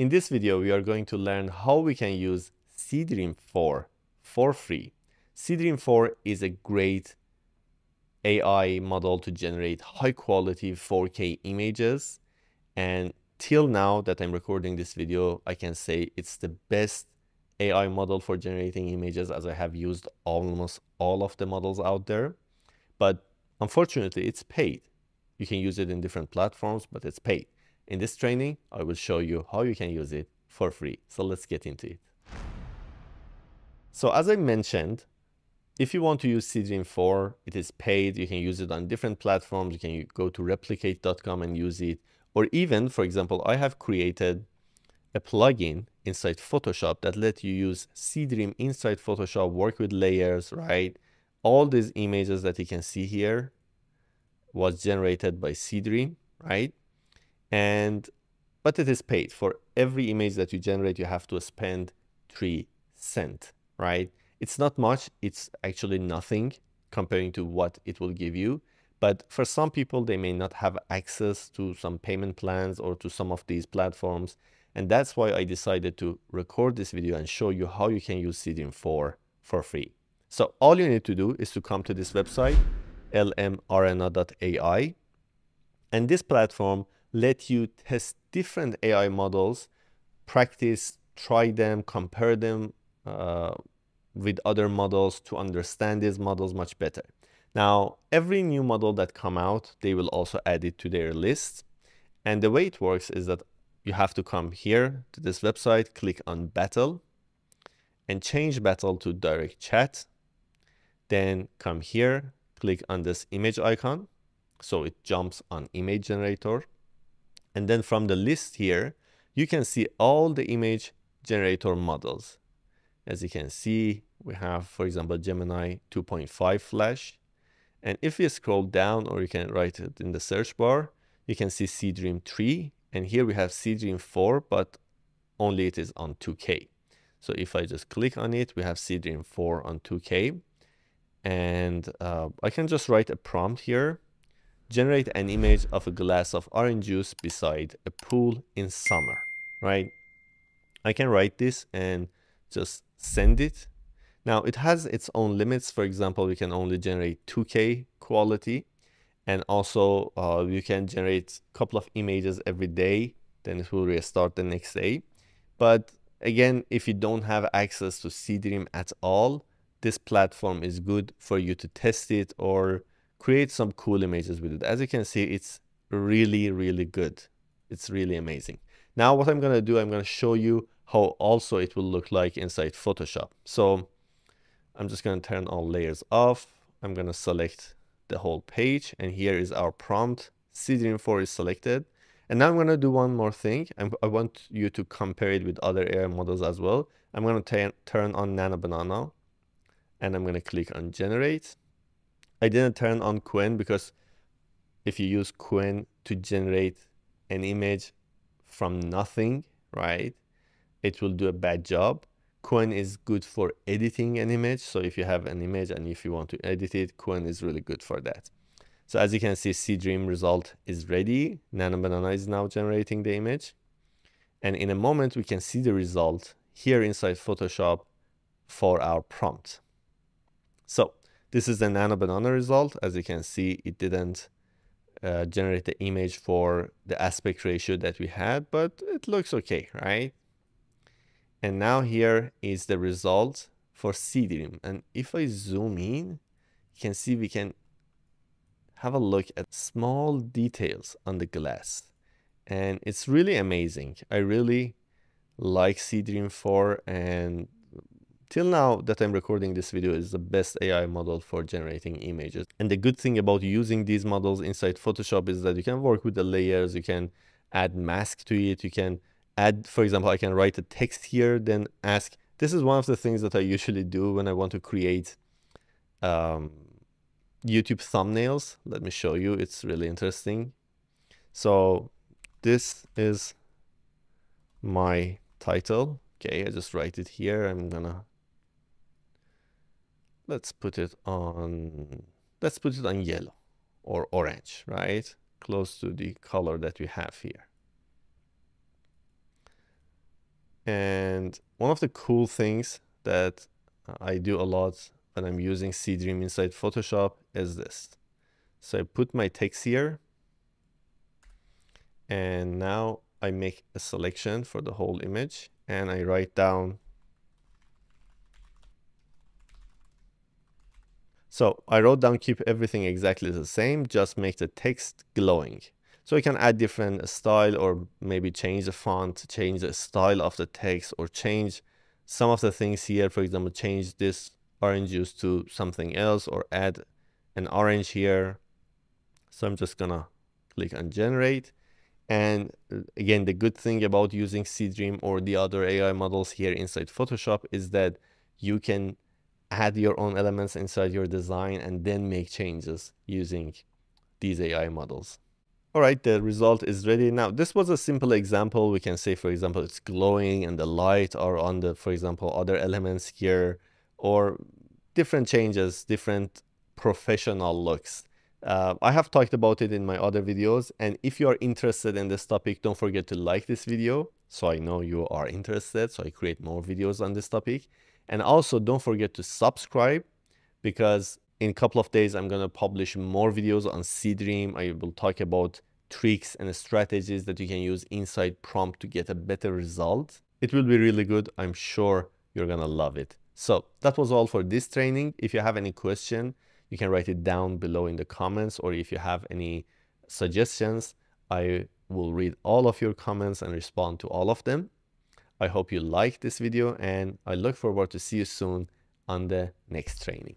In this video, we are going to learn how we can use Seedream 4 for free. Seedream 4 is a great AI model to generate high quality 4K images. And till now that I'm recording this video, I can say it's the best AI model for generating images as I have used almost all of the models out there. But unfortunately, it's paid. You can use it in different platforms, but it's paid. In this training, I will show you how you can use it for free. So let's get into it. So as I mentioned, if you want to use Seedream 4, it is paid. You can use it on different platforms. You can go to replicate.com and use it. Or even, for example, I have created a plugin inside Photoshop that let you use Seedream inside Photoshop, work with layers, right? All these images that you can see here was generated by Seedream, right? And, but it is paid. For every image that you generate, you have to spend three cent, right? It's not much, it's actually nothing comparing to what it will give you. But for some people, they may not have access to some payment plans or to some of these platforms. And that's why I decided to record this video and show you how you can use Seedream 4 for free. So all you need to do is to come to this website, lmarena.ai. And this platform let you test different AI models, practice, try them, compare them uh, with other models to understand these models much better. Now, every new model that come out, they will also add it to their list. And the way it works is that you have to come here to this website, click on Battle, and change Battle to direct chat. Then come here, click on this image icon. So it jumps on image generator. And then from the list here, you can see all the image generator models. As you can see, we have, for example, Gemini 2.5 Flash. And if you scroll down, or you can write it in the search bar, you can see Seedream 3. And here we have Seedream 4, but only it is on 2K. So if I just click on it, we have Seedream 4 on 2K. And uh, I can just write a prompt here generate an image of a glass of orange juice beside a pool in summer, right? I can write this and just send it. Now it has its own limits. For example, we can only generate 2K quality and also uh, you can generate a couple of images every day. Then it will restart the next day. But again, if you don't have access to Seedream at all, this platform is good for you to test it or create some cool images with it. As you can see, it's really, really good. It's really amazing. Now what I'm going to do, I'm going to show you how also it will look like inside Photoshop. So I'm just going to turn all layers off. I'm going to select the whole page and here is our prompt. Seedream 4 is selected. And now I'm going to do one more thing. I'm, i want you to compare it with other AI models as well. I'm going to turn on Nano Banana and I'm going to click on generate. I didn't turn on Qwen because if you use Qwen to generate an image from nothing, right, it will do a bad job. Qwen is good for editing an image. So if you have an image and if you want to edit it, Qwen is really good for that. So as you can see, Seedream result is ready. Nano Banana is now generating the image. And in a moment, we can see the result here inside Photoshop for our prompt. So this is the Nano Banana result. As you can see, it didn't uh, generate the image for the aspect ratio that we had, but it looks okay, right? And now here is the result for Seedream. And if I zoom in, you can see we can have a look at small details on the glass. And it's really amazing. I really like Seedream 4 and Till now that I'm recording this video is the best AI model for generating images. And the good thing about using these models inside Photoshop is that you can work with the layers, you can add mask to it, you can add, for example, I can write a text here, then ask, this is one of the things that I usually do when I want to create um, YouTube thumbnails. Let me show you, it's really interesting. So this is my title. Okay, I just write it here. I'm gonna let's put it on, let's put it on yellow or orange, right? Close to the color that we have here. And one of the cool things that I do a lot when I'm using Seedream inside Photoshop is this. So I put my text here and now I make a selection for the whole image and I write down So I wrote down keep everything exactly the same, just make the text glowing. So you can add different style or maybe change the font, change the style of the text or change some of the things here. For example, change this orange juice to something else or add an orange here. So I'm just gonna click on generate. And uh, again, the good thing about using Seedream or the other AI models here inside Photoshop is that you can add your own elements inside your design and then make changes using these AI models. All right, the result is ready. Now, this was a simple example. We can say, for example, it's glowing and the light are on the, for example, other elements here or different changes, different professional looks. Uh, I have talked about it in my other videos. And if you are interested in this topic, don't forget to like this video. So I know you are interested. So I create more videos on this topic. And also don't forget to subscribe because in a couple of days, I'm going to publish more videos on Seedream. I will talk about tricks and strategies that you can use inside prompt to get a better result. It will be really good. I'm sure you're going to love it. So that was all for this training. If you have any question, you can write it down below in the comments or if you have any suggestions, I will read all of your comments and respond to all of them. I hope you liked this video and I look forward to see you soon on the next training.